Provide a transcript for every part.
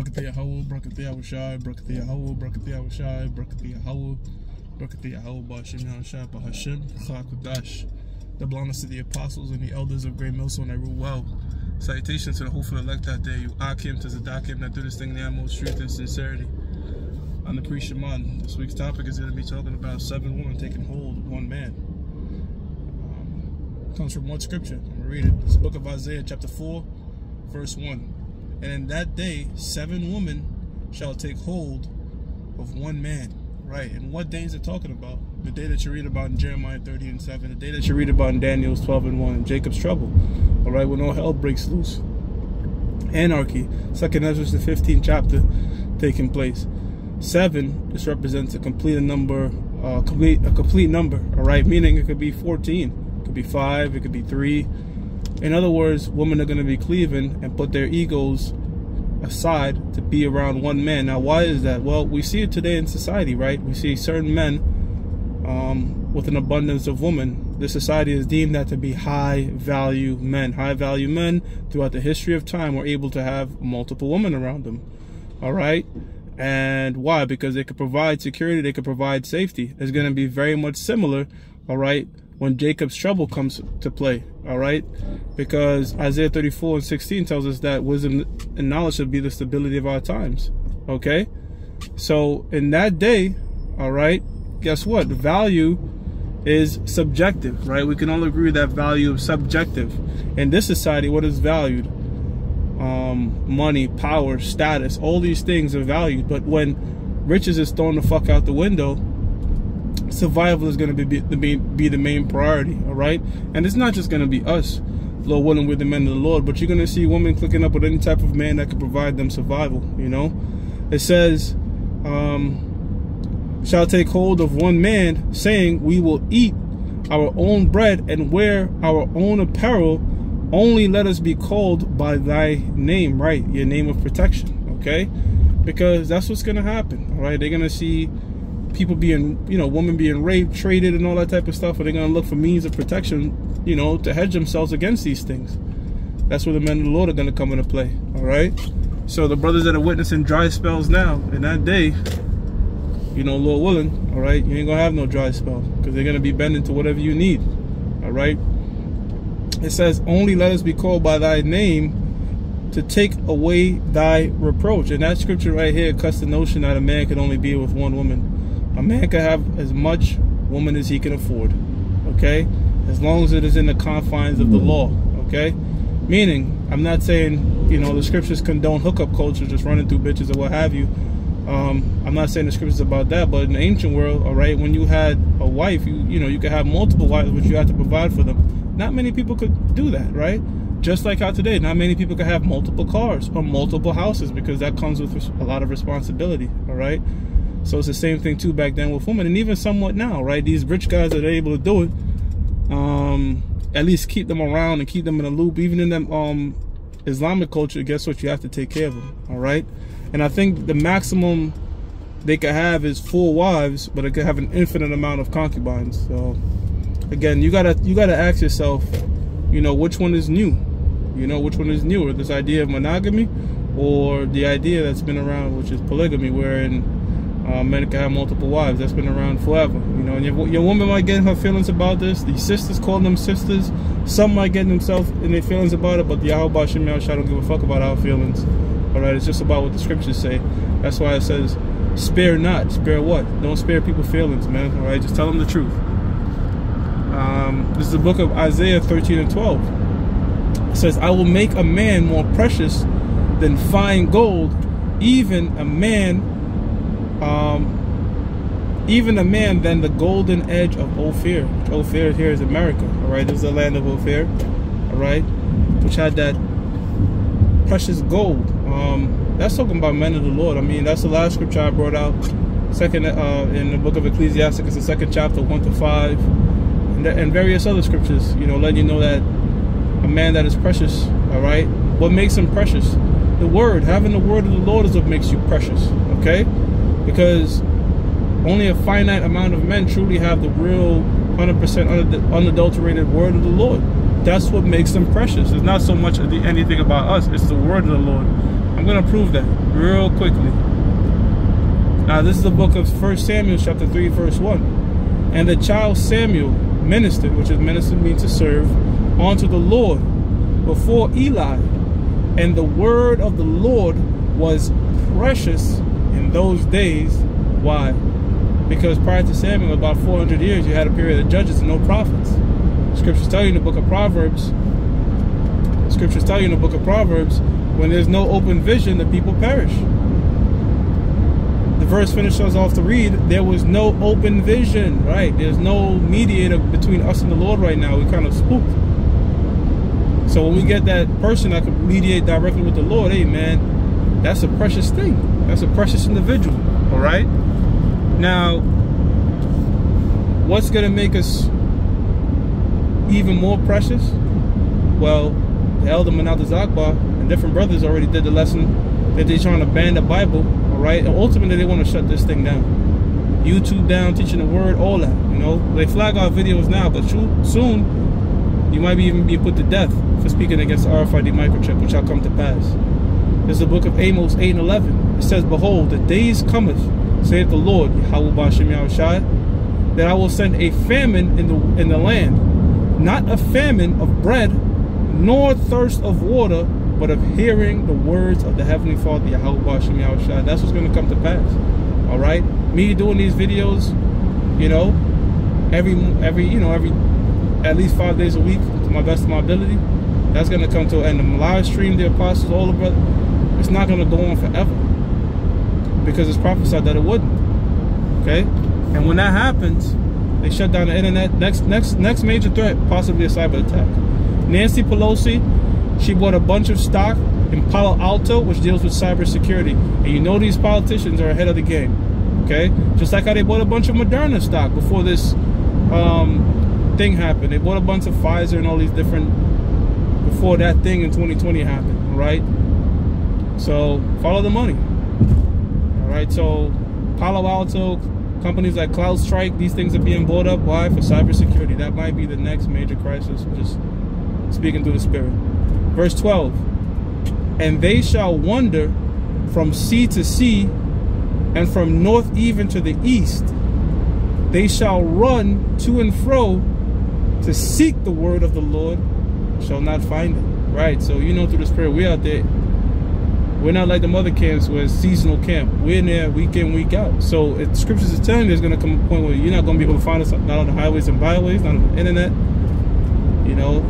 Brakati Yahweh, Brakati Yahushai, Brakati Yahweh, Brakati Yahushai, Brakati Yahweh, Brakati Yahweh, Bashim Yahushai, Bahashim, Chakudash. Double honors to the apostles and the elders of Great Millstone that rule well. Salutations to the hopeful elect out there, you Akim to Zadakim that do this thing in the utmost truth and sincerity. On the pre Shaman, this week's topic is going to be talking about seven women taking hold of one man. Um, comes from one scripture. I'm going to read it. It's the book of Isaiah, chapter 4, verse 1. And in that day, seven women shall take hold of one man. Right. And what day is it talking about? The day that you read about in Jeremiah 30 and 7, the day that you read about in Daniel's 12 and 1, and Jacob's trouble. All right, when all hell breaks loose. Anarchy. Second Ezra, the 15th chapter, taking place. Seven, this represents a complete number, uh, complete a complete number. All right, meaning it could be 14, it could be five, it could be three, in other words, women are going to be cleaving and put their egos aside to be around one man. Now, why is that? Well, we see it today in society, right? We see certain men um, with an abundance of women. The society has deemed that to be high value men. High value men throughout the history of time were able to have multiple women around them. All right. And why? Because they could provide security, they could provide safety. It's going to be very much similar, all right, when Jacob's trouble comes to play, all right? Because Isaiah 34 and 16 tells us that wisdom and knowledge should be the stability of our times, okay? So in that day, all right, guess what? Value is subjective, right? We can all agree that value is subjective. In this society, what is valued? Um, money, power, status, all these things are valued. But when riches is thrown the fuck out the window, survival is going to be, be, be the main priority, all right? And it's not just going to be us, Lord willing, with the men of the Lord, but you're going to see women clicking up with any type of man that can provide them survival, you know? It says, um, shall take hold of one man, saying, we will eat our own bread and wear our own apparel, only let us be called by thy name, right? Your name of protection, okay? Because that's what's going to happen, all right? They're going to see people being, you know, women being raped, traded, and all that type of stuff, are they going to look for means of protection, you know, to hedge themselves against these things. That's where the men of the Lord are going to come into play, all right? So the brothers that are witnessing dry spells now, in that day, you know, Lord willing, all right, you ain't to have no dry spell because they're going to be bending to whatever you need, all right? It says, only let us be called by thy name to take away thy reproach. And that scripture right here cuts the notion that a man can only be with one woman a man can have as much woman as he can afford. Okay? As long as it is in the confines of the law. Okay? Meaning, I'm not saying, you know, the scriptures condone hookup culture, just running through bitches or what have you. Um, I'm not saying the scriptures about that, but in the ancient world, all right, when you had a wife, you you know, you could have multiple wives, but you had to provide for them. Not many people could do that, right? Just like how today, not many people could have multiple cars or multiple houses because that comes with a lot of responsibility, all right? So it's the same thing too back then with women, and even somewhat now, right? These rich guys that are able to do it, um, at least keep them around and keep them in a loop. Even in them um, Islamic culture, guess what? You have to take care of them, all right? And I think the maximum they could have is four wives, but it could have an infinite amount of concubines. So again, you gotta you gotta ask yourself, you know, which one is new? You know, which one is newer? This idea of monogamy, or the idea that's been around, which is polygamy, wherein uh, men can have multiple wives. That's been around forever. You know, and your, your woman might get her feelings about this. The sisters call them sisters. Some might get themselves in their feelings about it, but the Yahweh Shemel Shah don't give a fuck about our feelings. All right, it's just about what the scriptures say. That's why it says, spare not. Spare what? Don't spare people feelings, man. All right, just tell them the truth. Um, this is the book of Isaiah 13 and 12. It says, I will make a man more precious than fine gold, even a man um, even a man than the golden edge of Ophir. Ophir here is America, all right? This is the land of Ophir, all right? Which had that precious gold. Um, that's talking about men of the Lord. I mean, that's the last scripture I brought out. Second, uh, in the book of Ecclesiastes, it's the second chapter, one to five, and, and various other scriptures. You know, letting you know that a man that is precious. All right, what makes him precious? The word, having the word of the Lord is what makes you precious. Okay because only a finite amount of men truly have the real 100% unadulterated word of the Lord. That's what makes them precious. It's not so much anything about us, it's the word of the Lord. I'm going to prove that real quickly. Now, this is the book of First Samuel, chapter 3, verse 1. And the child Samuel ministered, which is ministered means to serve, unto the Lord before Eli. And the word of the Lord was precious in those days. Why? Because prior to Samuel, about 400 years, you had a period of judges and no prophets. Scriptures tell you in the book of Proverbs, scriptures tell you in the book of Proverbs, when there's no open vision, the people perish. The verse finishes off to read, there was no open vision, right? There's no mediator between us and the Lord right now. We kind of spooked. So when we get that person that can mediate directly with the Lord, man, that's a precious thing. That's a precious individual. All right. Now, what's gonna make us even more precious? Well, the elder Manata Zakba and different brothers already did the lesson that they're trying to ban the Bible. All right, and ultimately they want to shut this thing down. YouTube down, teaching the word, all that. You know, they flag our videos now, but soon you might be even be put to death for speaking against RFID microchip, which shall come to pass. Is the book of Amos 8 and 11. It says, Behold, the days cometh, saith the Lord, that I will send a famine in the in the land, not a famine of bread, nor thirst of water, but of hearing the words of the Heavenly Father, Yahweh. That's what's going to come to pass. All right? Me doing these videos, you know, every, every, you know, every, at least five days a week to my best of my ability, that's going to come to an end. The live stream, the apostles, all of it, it's not going to go on forever because it's prophesied that it wouldn't. Okay? And when that happens, they shut down the internet. Next, next, next major threat, possibly a cyber attack. Nancy Pelosi, she bought a bunch of stock in Palo Alto, which deals with cybersecurity. And you know these politicians are ahead of the game. Okay? Just like how they bought a bunch of Moderna stock before this um, thing happened. They bought a bunch of Pfizer and all these different before that thing in 2020 happened. Right? So follow the money. All right. So Palo Alto, companies like CrowdStrike, these things are being bought up. Why? For cybersecurity. That might be the next major crisis. Just speaking through the Spirit. Verse 12. And they shall wander from sea to sea, and from north even to the east. They shall run to and fro to seek the word of the Lord, shall not find it. Right. So you know through the Spirit, we out there we're not like the mother camps where it's seasonal camp. We're in there week in, week out. So if scriptures is telling you there's going to come a point where you're not going to be able to find us not on the highways and byways, not on the internet. You know,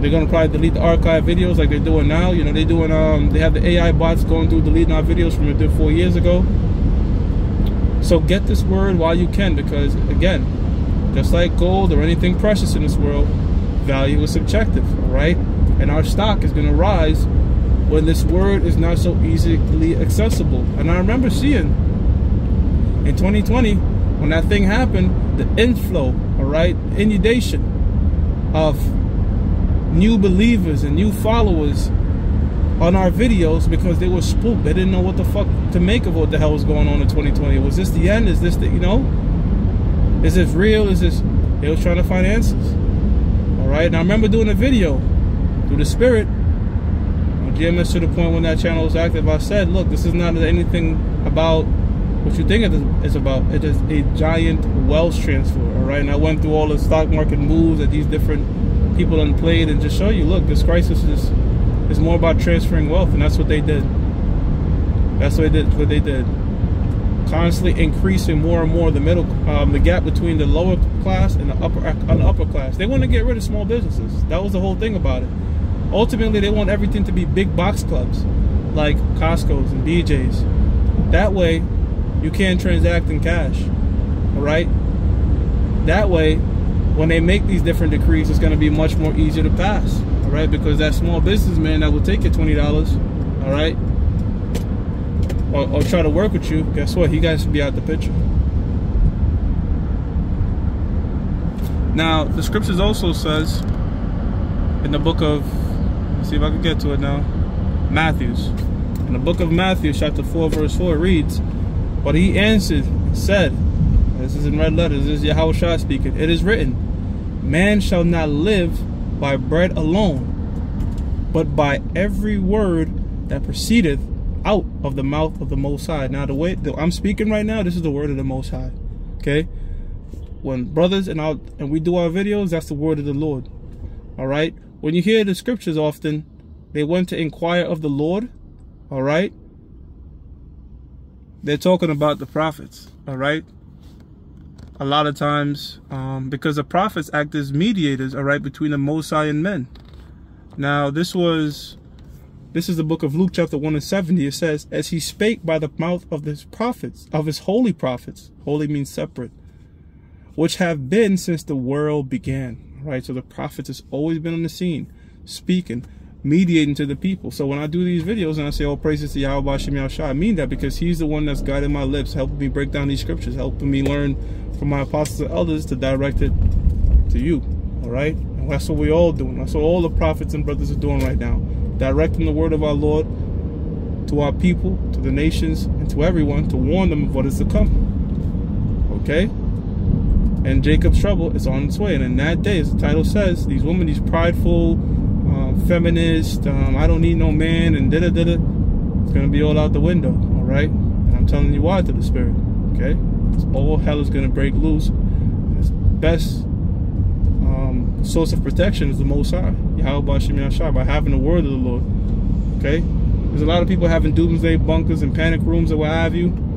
they're going to probably delete the archive videos like they're doing now. You know, they're doing, um, they have the AI bots going through deleting our videos from did four years ago. So get this word while you can because, again, just like gold or anything precious in this world, value is subjective, right? And our stock is going to rise when this word is not so easily accessible. And I remember seeing in 2020 when that thing happened, the inflow, all right, inundation of new believers and new followers on our videos because they were spooked. They didn't know what the fuck to make of what the hell was going on in 2020. Was this the end? Is this the, you know? Is this real? Is this, they was trying to find answers. All right. And I remember doing a video through the spirit GMS to the point when that channel was active, I said, look, this is not anything about what you think it is about. It is a giant wealth transfer, all right? And I went through all the stock market moves that these different people unplayed and just show you, look, this crisis is is more about transferring wealth, and that's what they did. That's what they did. What they did. Constantly increasing more and more the middle, um, the gap between the lower class and the upper, and the upper class. They want to get rid of small businesses. That was the whole thing about it ultimately they want everything to be big box clubs like Costco's and BJ's. That way you can transact in cash. All right? That way when they make these different decrees it's going to be much more easier to pass. All right? Because that small businessman that will take you $20, all right? Or, or try to work with you, guess what? He guys should be out the picture. Now, the scriptures also says in the book of see if I can get to it now. Matthews. In the book of Matthew, chapter 4, verse 4, reads, But he answered, said, This is in red letters, this is Yahweh speaking. It is written, Man shall not live by bread alone, but by every word that proceedeth out of the mouth of the Most High. Now, the way that I'm speaking right now, this is the word of the Most High. Okay? When brothers and our, and we do our videos, that's the word of the Lord. All right? When you hear the scriptures often, they went to inquire of the Lord. All right? They're talking about the prophets. All right? A lot of times, um, because the prophets act as mediators, all right, between the Most High and men. Now, this was this is the book of Luke, chapter 1 and 70. It says, As he spake by the mouth of his prophets, of his holy prophets, holy means separate, which have been since the world began. Right? So the prophets has always been on the scene, speaking, mediating to the people. So when I do these videos and I say, Oh, praises to Yahweh Shem Shah, I mean that because he's the one that's guiding my lips, helping me break down these scriptures, helping me learn from my apostles and elders to direct it to you. All right? And that's what we all doing. That's what all the prophets and brothers are doing right now directing the word of our Lord to our people, to the nations, and to everyone to warn them of what is to come. Okay? And Jacob's trouble is on its way. And in that day, as the title says, these women, these prideful, um, feminist, um, I don't need no man, and da da da da, it's going to be all out the window. All right? And I'm telling you why to the Spirit. Okay? It's all hell is going to break loose. And it's best um, source of protection is the Most High. Yahweh Shah, by having the word of the Lord. Okay? There's a lot of people having doomsday bunkers and panic rooms or what have you.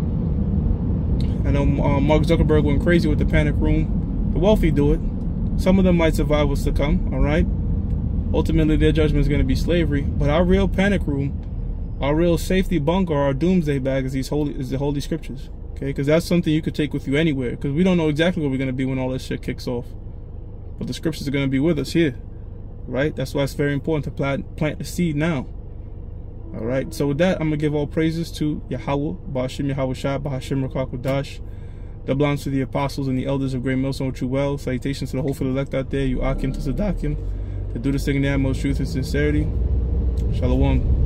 I know um, Mark Zuckerberg went crazy with the panic room. The wealthy do it. Some of them might survive what's to come, all right? Ultimately, their judgment is going to be slavery. But our real panic room, our real safety bunker, our doomsday bag is these holy is the holy scriptures. Okay, because that's something you could take with you anywhere. Because we don't know exactly where we're going to be when all this shit kicks off. But the scriptures are going to be with us here right? That's why it's very important to plant, plant the seed now. All right. So with that, I'm gonna give all praises to Yahweh, Bashim Yahweh Shah, Bahashim Rakakwadash. That belongs to the apostles and the elders of Great Millstone True Well. Salutations to the whole elect out there, you Akim to Sadakim, to do the thing in the most truth and sincerity. Shalom.